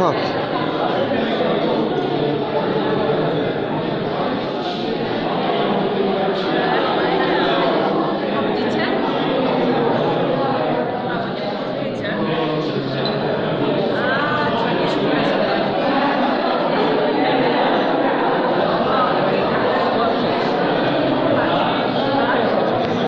লেখক